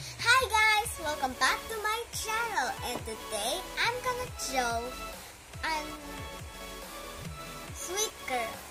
Hi guys! Welcome back to my channel and today I'm gonna show a sweet girl.